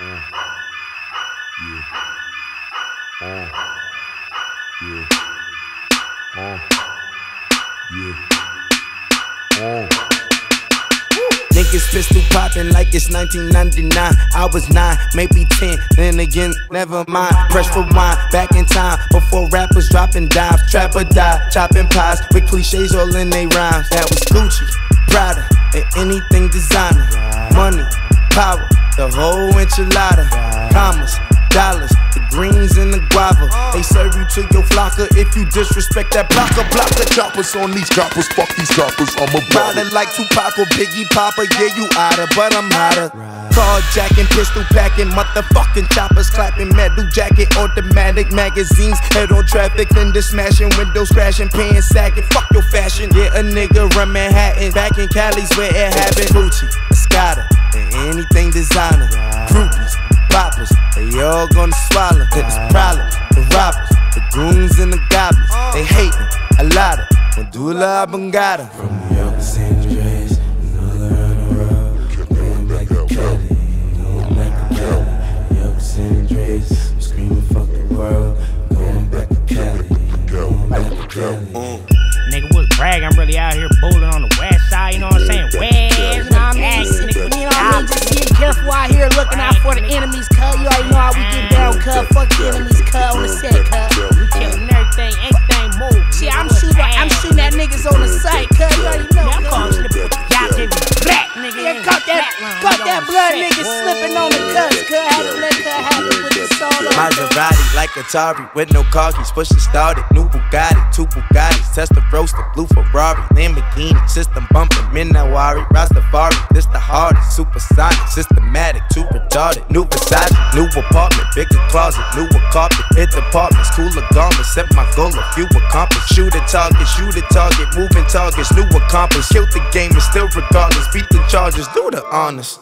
Uh. Uh. Niggas pistol popping like it's 1999. I was nine, maybe 10, then again, never mind. Press rewind, back in time, before rappers dropping dimes. Trap or die, chopping pies with cliches all in they rhymes. That was Gucci, Prada, and anything designer. Money, power, the whole enchilada. Commas, dollars, the greens and the guava. They serve you to your flocker if you disrespect that blocker, blocker. Choppers on these choppers, fuck these choppers, I'm a Rider like Tupac or Biggie Papa, yeah, you oughta, but I'm hotter. Carjacking, pistol packing, motherfucking choppers clapping, metal jacket, automatic magazines, head on traffic, fender smashing, windows crashing, pants sagging, fuck your fashion. Yeah, a nigga run Manhattan, back in Cali's where it happened. Gucci, Escada, and anything designer. Groupies, poppers, they all gonna swallow. It's problems, the robbers, the goons and the goblins. They hating a lot of Medulla Oblongata. From New York to San Andreas and all around the world. Going back to Cali, going back to Cali. New York to San Andreas, I'm screaming fuck the world. Going back to Cali, going back to Cali. Nigga was bragging, I'm really out here bowling on the west side, you know what I'm saying? West, slipping on the cuz. Had to let cuz happen with the song. Maserati like Atari with no car keys, push it started. New Bugatti, two Bugattis, Tesla Roadster, blue Ferrari, Lamborghini, system bumping, Minawari, Rastafari. This the hardest, supersonic, systematic, too retarded. New Versace, new apartment, bigger closet, newer carpet, hit apartments, cooler garments. Set my goal, a few accomplished. Shoot a target, shoot a target, moving targets, new accomplice. Killed the game and still regardless, beat the charges, do the honors.